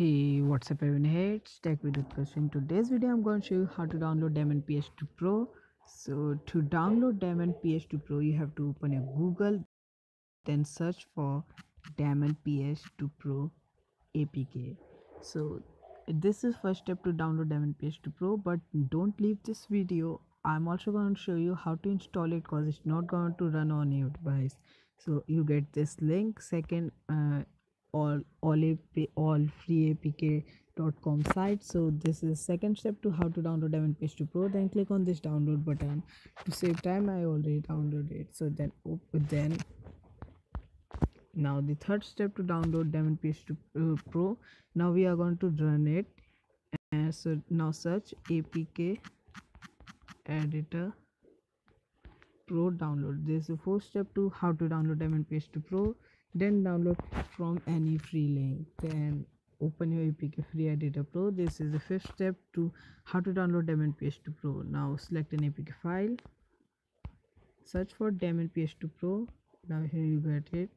hey what's up everyone? Here it's tech video in today's video i'm going to show you how to download damon ps2 pro. So to download damon ps2 pro you have to open your google then search for damon ps2 pro apk so this is first step to download damon ps2 pro but don't leave this video. I'm also going to show you how to install it because it's not going to run on your device. So you get this link. Second uh, all all free apk.com site. So this is second step to how to download Damon PS2 Pro. Then click on this download button to save time. I already downloaded it. So then then now the third step to download Damon PS2 uh, Pro. Now we are going to run it. And so now search apk editor pro download. This is the fourth step to how to download Damon PS2 Pro then download from any free link. Then open your apk free editor pro. This is the first step to how to download damon ps2 pro. Now select an apk file. Search for damon ps2 pro. Now here you get it.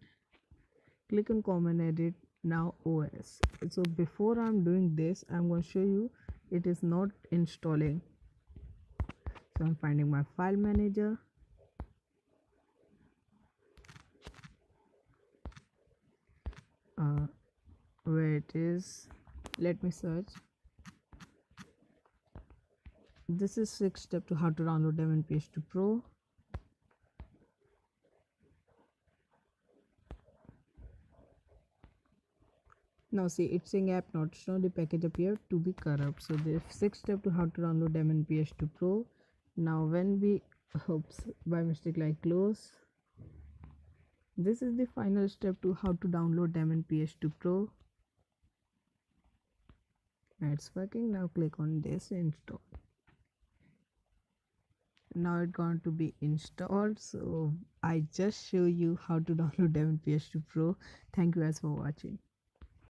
Click on common edit now os so before i'm doing this i'm going to show you it is not installing. So i'm finding my file manager uh, where it is. Let me search. This is six step to how to download Damon PS2 Pro. Now see it's saying app not shown. The package appear to be corrupt. So the six step to how to download Damon PS2 Pro. Now when we oops by mistake like close this is the final step to how to download Damon PS2 Pro. It's working. Now click on this install. Now it's going to be installed. So I just show you how to download Damon PS2 Pro. Thank you guys for watching.